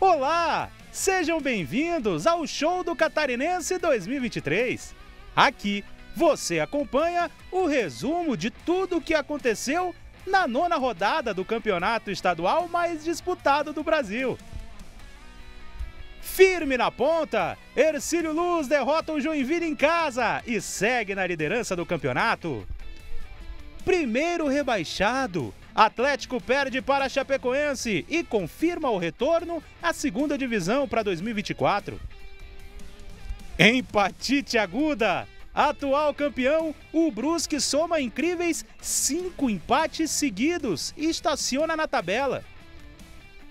Olá! Sejam bem-vindos ao Show do Catarinense 2023. Aqui você acompanha o resumo de tudo o que aconteceu na nona rodada do campeonato estadual mais disputado do Brasil. Firme na ponta, Ercílio Luz derrota o Joinville em casa e segue na liderança do campeonato. Primeiro rebaixado, Atlético perde para Chapecoense e confirma o retorno à segunda divisão para 2024. Empatite aguda. Atual campeão, o Brusque soma incríveis cinco empates seguidos e estaciona na tabela.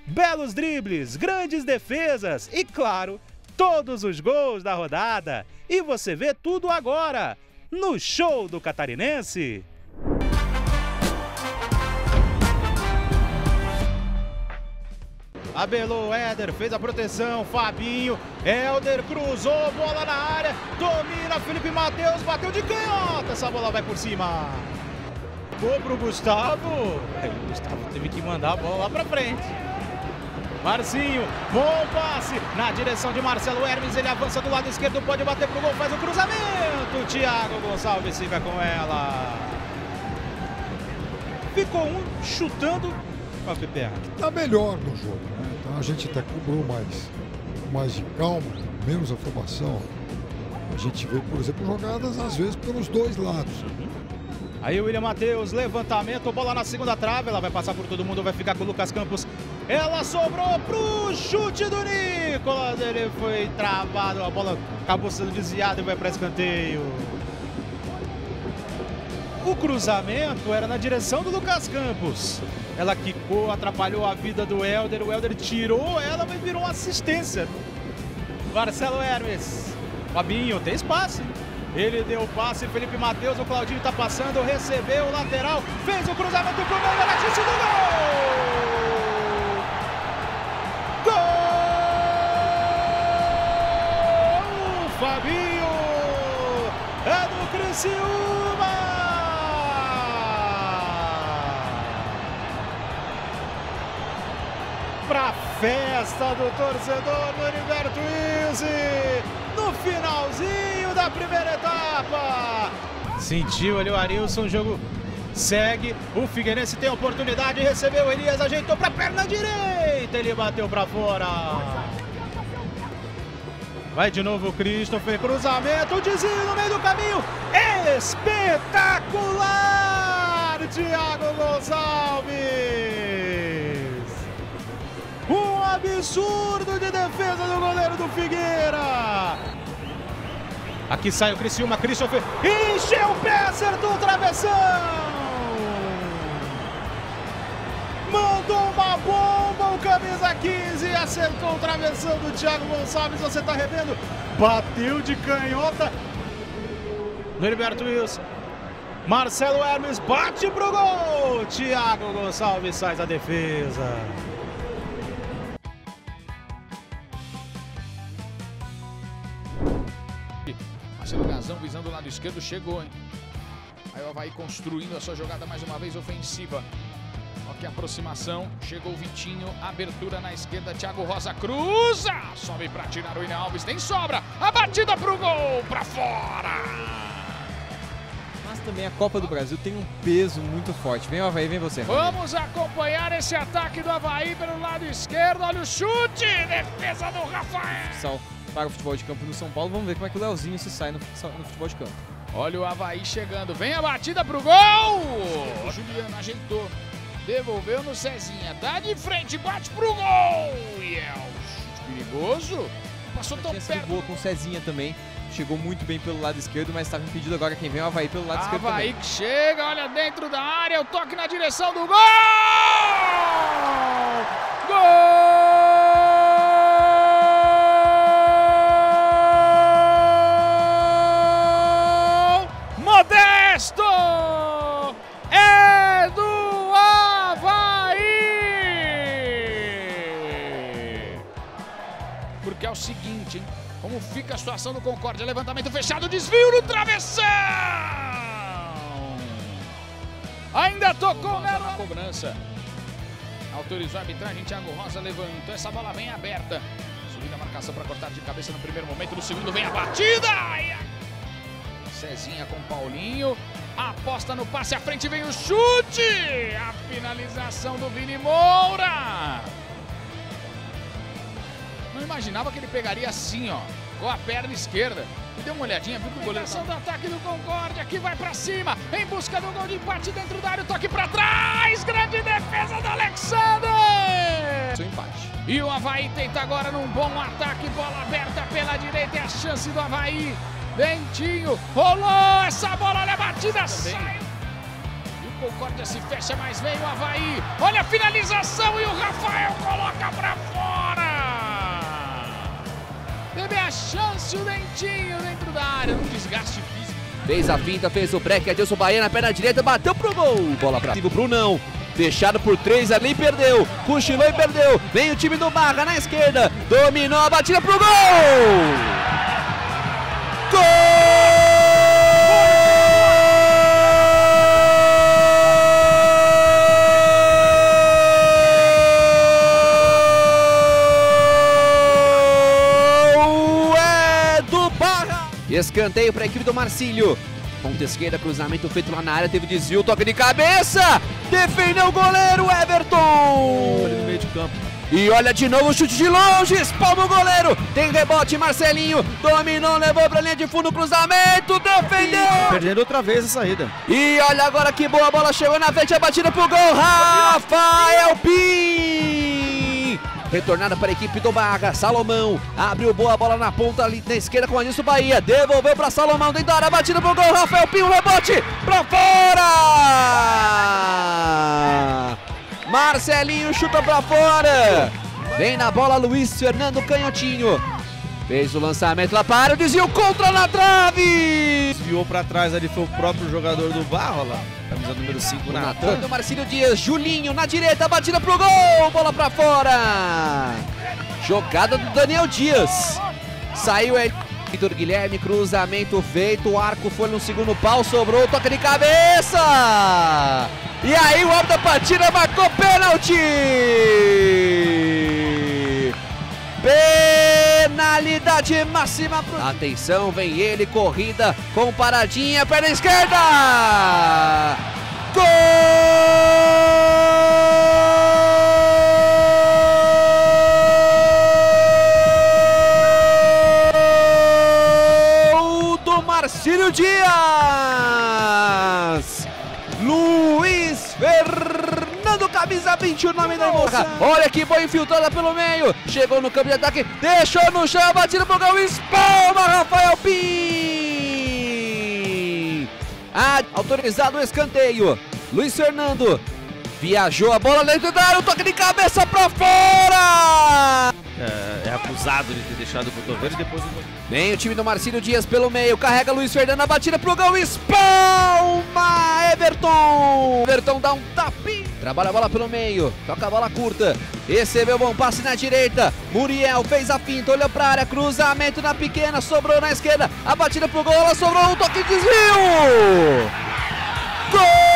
Belos dribles, grandes defesas e, claro, todos os gols da rodada. E você vê tudo agora no Show do Catarinense. Abelou Éder, fez a proteção, Fabinho, Helder cruzou, bola na área, domina Felipe Matheus, bateu de canhota, essa bola vai por cima. Gol pro Gustavo, Aí, o Gustavo teve que mandar a bola lá pra frente. Marcinho, bom passe na direção de Marcelo Hermes, ele avança do lado esquerdo, pode bater pro gol, faz o cruzamento, Thiago Gonçalves fica com ela. Ficou um chutando com a perna. Tá melhor no jogo, né? Então a gente até cobrou mais, mais de calma, menos afobação. A gente vê, por exemplo, jogadas às vezes pelos dois lados. Aí o William Matheus, levantamento, bola na segunda trave, ela vai passar por todo mundo, vai ficar com o Lucas Campos. Ela sobrou pro chute do Nicolas, ele foi travado, a bola acabou sendo desviada e vai para escanteio. O cruzamento era na direção do Lucas Campos. Ela quicou, atrapalhou a vida do Helder. O Helder tirou ela, mas virou uma assistência. Marcelo Hermes. Fabinho, tem espaço. Ele deu o passe, Felipe Matheus, o Claudinho tá passando, recebeu o lateral, fez o cruzamento pro ela disse do gol! Gol! Fabinho! É do Criciúma! Pra festa do torcedor do Heriberto Izzi, no finalzinho da primeira etapa. Sentiu ali o Arilson, o jogo segue. O Figueirense tem a oportunidade, recebeu Elias, ajeitou pra perna direita, ele bateu pra fora. Vai de novo o Christopher, cruzamento, desvio no meio do caminho. Espetacular! Thiago Gonçalves! Absurdo de defesa do goleiro do Figueira. Aqui sai o Criciúma, Christopher encheu o pé, acertou o travessão. Mandou uma bomba, o camisa 15 acertou o travessão do Thiago Gonçalves, você tá revendo? Bateu de canhota no Heriberto Wilson. Marcelo Hermes bate pro gol. Thiago Gonçalves sai da defesa. Lado esquerdo, chegou, hein? Aí o Havaí construindo a sua jogada mais uma vez ofensiva. Ó que aproximação, chegou o Vitinho, abertura na esquerda, Thiago Rosa cruza, sobe para tirar o William Alves, tem sobra, a batida pro gol, para fora. Mas também a Copa do Brasil tem um peso muito forte. Vem o Havaí, vem você. Vamos acompanhar esse ataque do Havaí pelo lado esquerdo, olha o chute, defesa do Rafael. Sal para o futebol de campo no São Paulo. Vamos ver como é que o Leozinho se sai no, no futebol de campo. Olha o Havaí chegando, vem a batida pro gol! O Juliano ajeitou, devolveu no Cezinha, tá de frente, bate pro gol! E é um chute perigoso, passou tão perto. boa com o Cezinha também. Chegou muito bem pelo lado esquerdo, mas estava impedido agora quem vem é o Havaí pelo lado esquerdo Havaí que chega, olha dentro da área, o toque na direção do! Gol! Como fica a situação do Concórdia? Levantamento fechado, desvio no travessão! Ainda tocou nela na cobrança. Autorizou a arbitragem, Thiago Rosa levantou essa bola bem aberta. Subindo a marcação para cortar de cabeça no primeiro momento, no segundo vem a batida. Cezinha com Paulinho. Aposta no passe à frente, vem o chute! A finalização do Vini Moura! Imaginava que ele pegaria assim, ó, com a perna esquerda. E deu uma olhadinha, viu que o goleiro... do ataque do Concórdia, que vai pra cima, em busca do gol de empate dentro da área, toque pra trás, grande defesa do Alexander! Seu empate. E o Havaí tenta agora num bom ataque, bola aberta pela direita, é a chance do Havaí. Dentinho, rolou essa bola, olha a batida, sai. E o Concórdia se fecha, mas vem o Havaí. Olha a finalização e o Rafael coloca pra fora. Teve a chance o Dentinho dentro da área, um desgaste físico. Fez a finta, fez o break, Adilson Bahia na perna direita, bateu pro gol. Bola pra cima, Brunão. Fechado por três ali, perdeu. Cochilou e perdeu. Vem o time do Barra na esquerda. Dominou a batida pro. Gol Escanteio para a equipe do Marcílio. Ponta esquerda, cruzamento feito lá na área, teve desvio, toque de cabeça. Defendeu o goleiro Everton. No meio de campo. E olha de novo o chute de longe, espalma o goleiro. Tem rebote, Marcelinho. Dominou, levou pra linha de fundo, cruzamento, defendeu. Perdendo outra vez a saída. E olha agora que boa bola chegou na frente, a batida pro gol. Rafael Pim. Retornada para a equipe do Barra. Salomão abriu boa bola na ponta ali na esquerda com o Anísio Bahia. Devolveu para Salomão dentro da área, batida pro gol. Rafael um rebote pra fora. Marcelinho chuta pra fora. Vem na bola Luiz Fernando Canhotinho. Fez o lançamento lá para o desvio contra na trave. Desviou pra trás ali, foi o próprio jogador do Barro lá. Camisa número 5, O Natan. Do Marcílio Dias, Julinho na direita, batida pro gol, bola pra fora. Jogada do Daniel Dias. Saiu aí. Vitor Guilherme, cruzamento feito, o arco foi no segundo pau, sobrou, toca de cabeça. E aí o homem da partida marcou pênalti. Penalidade máxima pro... Atenção, vem ele, corrida com paradinha, perna esquerda. Gol Camisa 21, nome da moça. Olha que boa infiltrada pelo meio. Chegou no campo de ataque, deixou no chão, batida pro gol, espalma Rafael Pim. Ah, autorizado o escanteio. Luiz Fernando viajou a bola dentro da área, o toque de cabeça pra fora. É, é acusado de ter deixado o cotovelo e depois o Vem o time do Marcílio Dias pelo meio, carrega Luiz Fernando, a batida pro gol, espalma Everton. Everton dá um tapinho, trabalha a bola pelo meio, toca a bola curta, recebeu bom passe na direita, Muriel fez a finta, olhou pra área, cruzamento na pequena, sobrou na esquerda, a batida pro gol, ela sobrou, um toque de desvio. Gol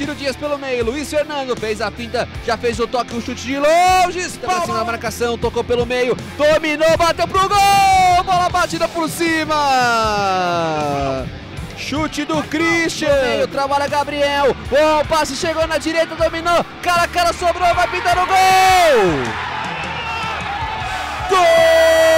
Alan Vem o Marcílio Dias pelo meio, Luiz Fernando fez a finta, já fez o toque, o chute de longe, pra cima da marcação, tocou pelo meio, dominou, bateu pro gol, bola batida por cima! Chute do Christian, meio, trabalha Gabriel, bom passe, chegou na direita, dominou, cara a cara sobrou, vai pintar o gol! Gol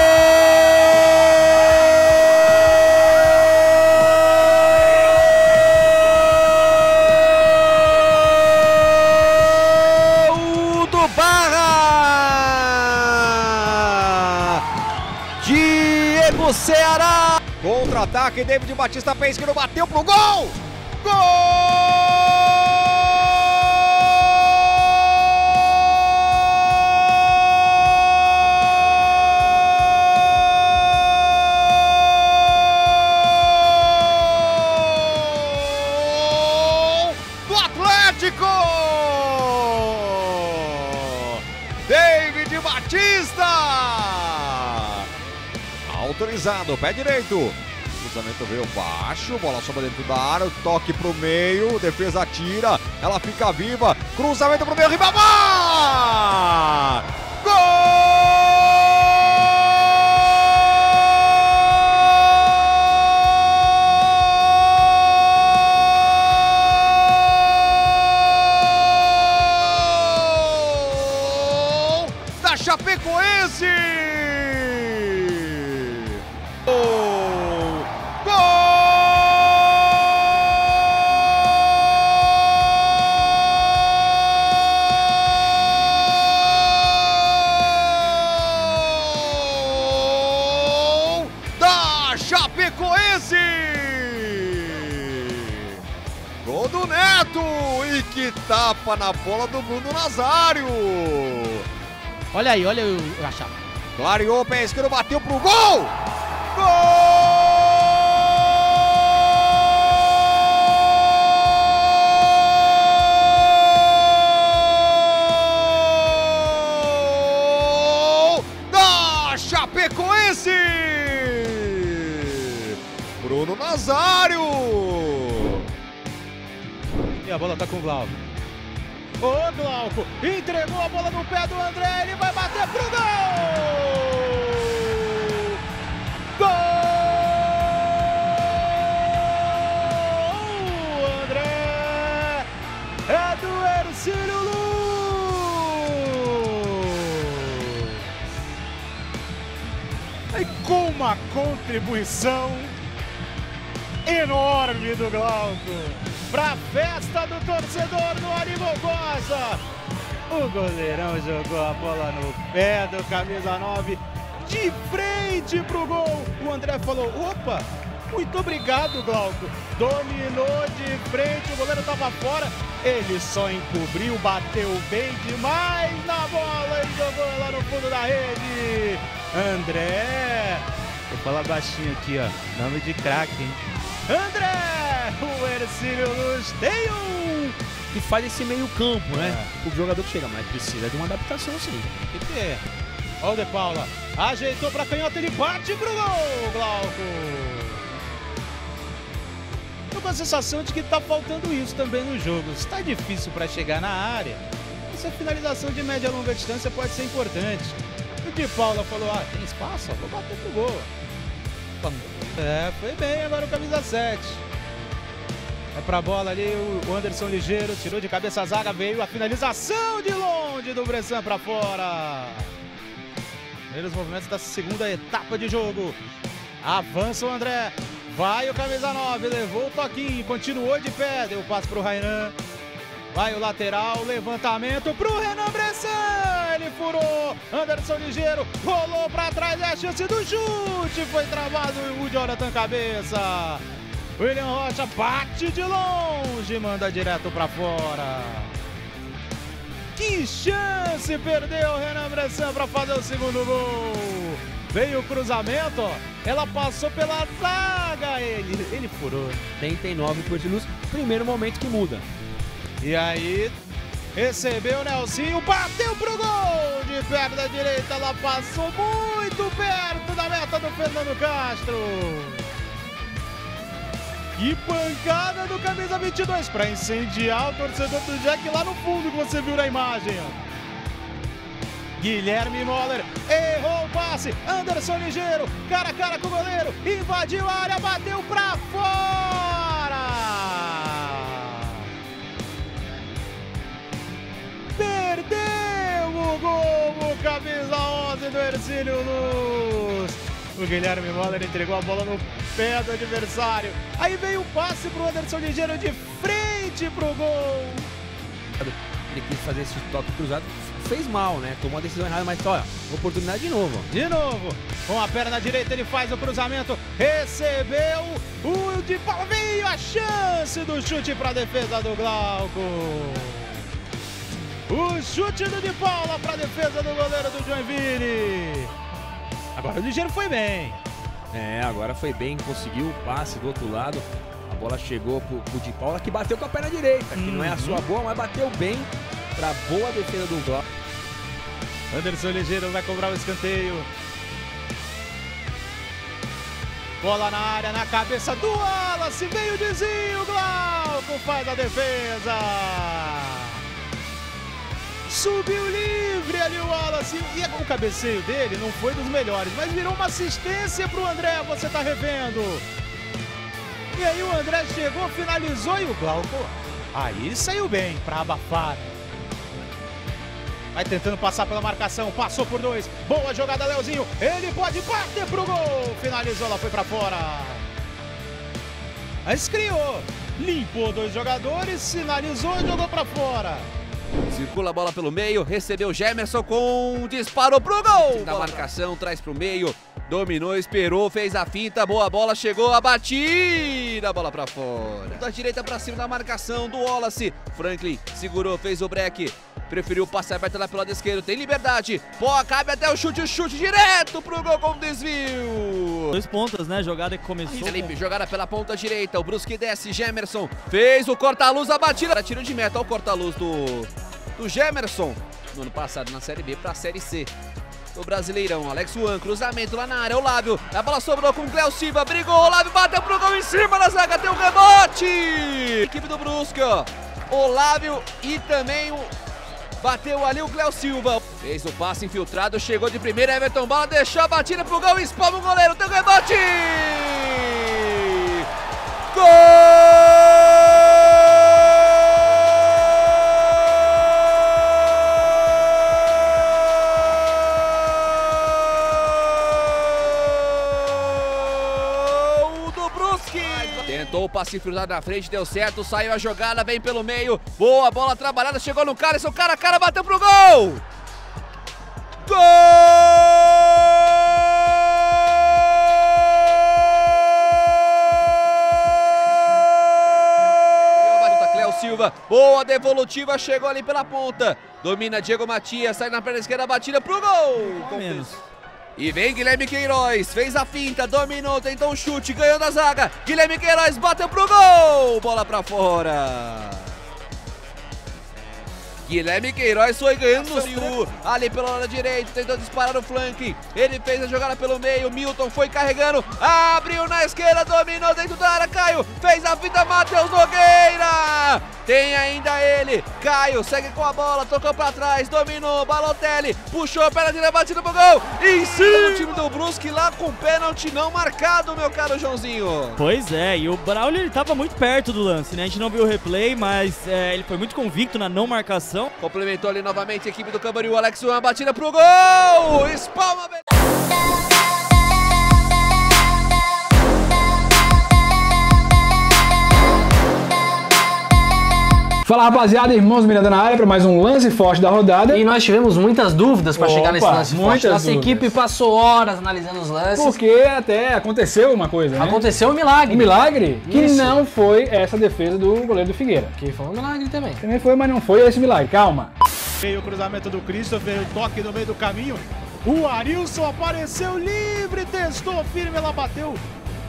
Contra-ataque, David Batista pé esquerdo, bateu pro gol! Gol do Atlético! Fantástico! David Batista! Autorizado, pé direito. Cruzamento veio baixo, bola sobra dentro da área, toque pro meio, defesa tira, ela fica viva, cruzamento pro meio, Ribamar! Gol da Chapecoense! Que tapa na bola do Bruno Nazário! Olha aí, olha o Achapa. Clareou, pé esquerdo, bateu pro gol! Gol da Chapecoense! Bruno Nazário! A bola tá com o Glauco. Ô Glauco, entregou a bola no pé do André, ele vai bater pro gol! Gol! André! É do Ercílio Luz! E com uma contribuição enorme do Glauco para festa do torcedor no Aribogosa. O goleirão jogou a bola no pé do camisa 9, de frente pro gol. O André falou: opa, muito obrigado, Glauco. Dominou de frente, o goleiro estava fora. Ele só encobriu, bateu bem demais na bola e jogou lá no fundo da rede. André, vou falar baixinho aqui, ó. Nome de craque, hein? André! O Ercílio Luz tem um! E faz esse meio campo, né? O jogador que chega, mas precisa de uma adaptação sim. Tem que ter. Ó o De Paula. Ajeitou pra canhota, ele bate pro gol, Glauco. Tô com a sensação de que tá faltando isso também no jogo. Está difícil para chegar na área. Essa finalização de média e longa distância pode ser importante. O De Paula falou: ah, tem espaço? Vou bater pro gol. É, foi bem agora o camisa 7. É pra bola ali, o Anderson ligeiro, tirou de cabeça a zaga, veio a finalização de longe do Bressan pra fora. Primeiros movimentos da segunda etapa de jogo. Avança o André, vai o camisa 9, levou o toquinho, continuou de pé, deu o passe pro Rainan. Vai o lateral, levantamento pro Renan Bressan. Ele furou. Anderson ligeiro, rolou para trás. É a chance do chute. Foi travado o Jonathan cabeça. William Rocha bate de longe, manda direto para fora. Que chance perdeu o Renan Bressan para fazer o segundo gol. Veio o cruzamento, ela passou pela zaga, ele, ele furou. 39 por luz, primeiro momento que muda. E aí, recebeu o Nelsinho, bateu pro gol! De perna direita, ela passou muito perto da meta do Fernando Castro. Que pancada do camisa 22 para incendiar o torcedor do Jack lá no fundo que você viu na imagem. Guilherme Moller errou o passe. Anderson ligeiro, cara a cara com o goleiro, invadiu a área, bateu para fora. Perdeu o gol, o camisa 11 do Ercílio Luz. O Guilherme Moller entregou a bola no pé do adversário. Aí veio o passe pro Anderson Ligeiro de frente pro gol. Ele quis fazer esse toque cruzado, fez mal, né? Tomou a decisão errada, mas olha, oportunidade de novo. De novo, com a perna direita ele faz o cruzamento, recebeu o de Palminho, a chance do chute para a defesa do Glauco. O chute do de Paula para a defesa do goleiro do Joinville. Agora o Ligeiro foi bem. É, agora foi bem, conseguiu o passe do outro lado. A bola chegou pro, pro Di Paula que bateu com a perna direita, que não é a sua boa, mas bateu bem pra boa defesa do Glauco. Anderson Ligeiro vai cobrar o escanteio. Bola na área, na cabeça do Wallace. Veio o desvio. Glauco faz a defesa. Subiu livre ali o Wallace. E o cabeceio dele não foi dos melhores, mas virou uma assistência para o André. Você está revendo. E aí o André chegou, finalizou e o Glauco. Aí saiu bem para abafar. Vai tentando passar pela marcação, passou por dois. Boa jogada, Leozinho. Ele pode bater pro gol. Finalizou, ela foi para fora. Mas criou. Limpou dois jogadores, sinalizou e jogou para fora. Circula a bola pelo meio, recebeu Gemerson com um disparo pro gol. Da marcação, traz pro meio, dominou, esperou, fez a finta, boa bola, chegou a batida, bola pra fora. Da direita pra cima da marcação do Wallace. Franklin segurou, fez o break. Preferiu passar aberto lá pelo lado esquerdo, tem liberdade. Pô, cabe até o chute, o chute direto pro gol com desvio. Dois pontas, né? Jogada que começou. Felipe, jogada pela ponta direita, o Brusque desce, Gemerson fez o corta-luz, a batida. Tiro de meta, olha o corta-luz do, do Gemerson. No ano passado na Série B pra Série C. Do Brasileirão, Alex Juan, cruzamento lá na área, o Lávio, a bola sobrou com o Cléo Silva, brigou, o Lávio bateu pro gol em cima da zaga, tem um rebote! Equipe do Brusque, ó, Olávio e também o Bateu ali o Cléo Silva. Fez o passe infiltrado, chegou de primeira, Everton Bola deixou a batida pro gol, espalma o goleiro, tem o rebote! Gol passe infiltrado na frente, deu certo, saiu a jogada, vem pelo meio. Boa bola trabalhada, chegou no cara, seu cara a cara, bateu pro gol! Gol! Cléo Silva, boa devolutiva, chegou ali pela ponta. Domina Diego Matias, sai na perna esquerda, batida pro gol! Com menos. E vem Guilherme Queiroz, fez a finta, dominou, tentou um chute, ganhou da zaga. Guilherme Queiroz bateu pro gol, bola pra fora. Guilherme Queiroz foi ganhando ali pela lado direito, tentou disparar o flank. Ele fez a jogada pelo meio, Milton foi carregando, abriu na esquerda, dominou dentro da área, Caio, fez a fita, Matheus Nogueira. Tem ainda ele, Caio, segue com a bola, tocou pra trás, dominou, Balotelli, puxou, perna direita, batida pro gol. Em cima do time do Brusque lá com pênalti não marcado, meu caro Joãozinho. Pois é, e o Braulio ele tava muito perto do lance, né? A gente não viu o replay, mas é, ele foi muito convicto na não marcação. Complementou ali novamente a equipe do Camboriú, Alex, uma batida pro gol. Espalma, Fala rapaziada, irmãos Miranda na área para mais um lance forte da rodada. E nós tivemos muitas dúvidas para chegar nesse lance forte. Nossa dúvidas. equipe passou horas analisando os lances. Porque até aconteceu uma coisa, né? Aconteceu um milagre. Um milagre que Isso. não foi essa defesa do goleiro do Figueira. Que foi um milagre também. Também foi, mas não foi esse milagre. Calma. Veio o cruzamento do Christopher, o toque no meio do caminho. O Arilson apareceu livre, testou firme, ela bateu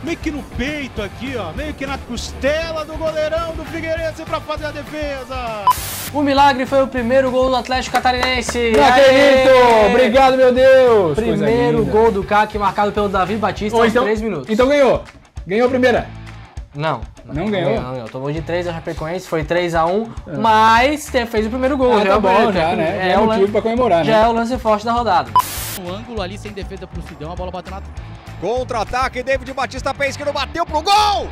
meio que no peito aqui, ó, meio que na costela do goleirão do Figueirense para fazer a defesa. O milagre foi o primeiro gol do Atlético Catarinense. Não Aê! acredito! Obrigado, meu Deus! Primeiro gol do CAC marcado pelo Davi Batista Ou aos então, 3 minutos. Então ganhou. Ganhou a primeira. Não. Não ganhou? Não ganhou. Tomou de 3 a Chapecoense, foi 3x1, mas te- fez o primeiro gol. Ah, já tá é o bom, primeiro, já, é, né? É, É o motivo lance, pra comemorar, já né? é o lance forte da rodada. Um ângulo ali sem defesa pro Sidão, a bola bateu na Contra-ataque, David Batista pé esquerdo bateu pro gol!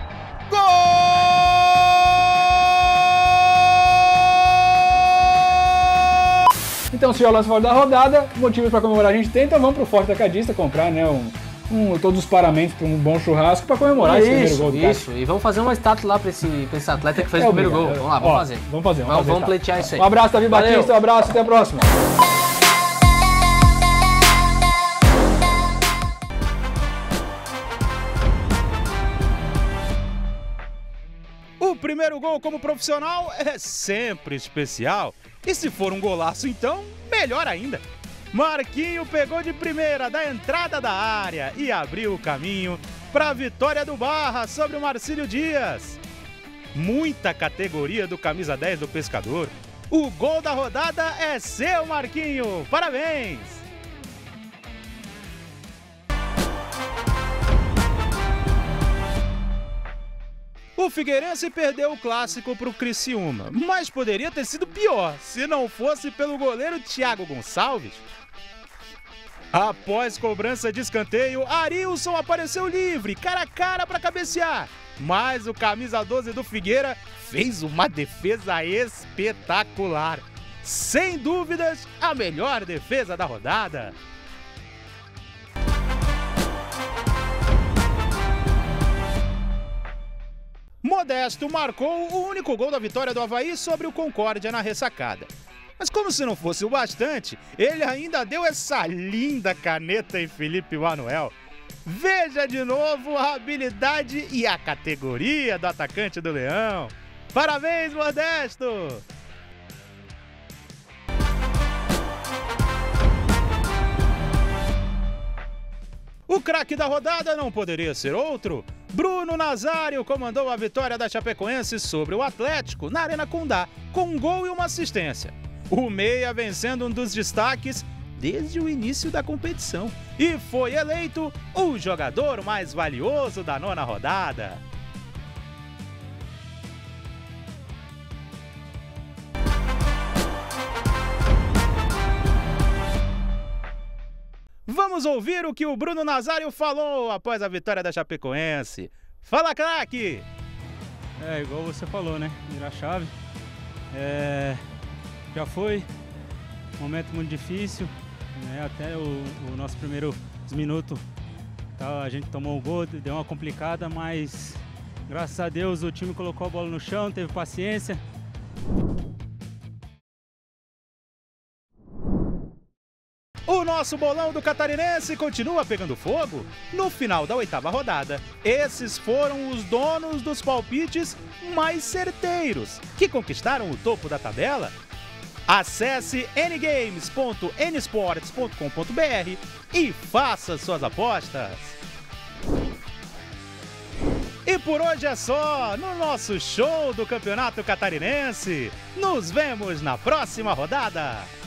Gol! Então, se é o lance forte da rodada, motivos pra comemorar a gente tem, então vamos pro Forte Atacadista comprar, né, um, um- todos os paramentos para um bom churrasco pra comemorar esse primeiro Isso, gol do cara. isso. E vamos fazer uma estátua lá pra esse, pra esse atleta que fez É o primeiro obrigado. gol. Vamos lá, vamos Ó, fazer. Vamos fazer, vamos, Vamos, fazer, vamos tá. pleitear isso aí. Um abraço, Davi Valeu. Batista, um abraço, até a próxima. Gol como profissional é sempre especial. E se for um golaço, então, melhor ainda. Marquinho pegou de primeira da entrada da área e abriu o caminho para a vitória do Barra sobre o Marcílio Dias. muita categoria do camisa 10 do pescador. O gol da rodada é seu, Marquinho. Parabéns! O Figueirense perdeu o clássico para o Criciúma, mas poderia ter sido pior se não fosse pelo goleiro Thiago Gonçalves. Após cobrança de escanteio, Arilson apareceu livre, cara a cara para cabecear. Mas o camisa 12 do Figueira fez uma defesa espetacular. Sem dúvidas, a melhor defesa da rodada. Modesto marcou o único gol da vitória do Havaí sobre o Concórdia na ressacada. Mas como se não fosse o bastante, ele ainda deu essa linda caneta em Felipe Manuel. Veja de novo a habilidade e a categoria do atacante do Leão. Parabéns, Modesto! O craque da rodada não poderia ser outro. Bruno Nazário comandou a vitória da Chapecoense sobre o Atlético na Arena Condá, com um gol e uma assistência. O Meia vencendo um dos destaques desde o início da competição e foi eleito o jogador mais valioso da nona rodada. Vamos ouvir o que o Bruno Nazário falou após a vitória da Chapecoense. Fala, craque! É, igual você falou, né? Virar a chave. É, já foi um momento muito difícil, né? Até o, o nosso primeiro minuto tá, a gente tomou o gol, deu uma complicada, mas graças a Deus o time colocou a bola no chão, teve paciência. Nosso bolão do catarinense continua pegando fogo. No final da oitava rodada, esses foram os donos dos palpites mais certeiros, que conquistaram o topo da tabela. Acesse ngames.nsports.com.br e faça suas apostas. E por hoje é só no nosso show do Campeonato Catarinense. Nos vemos na próxima rodada.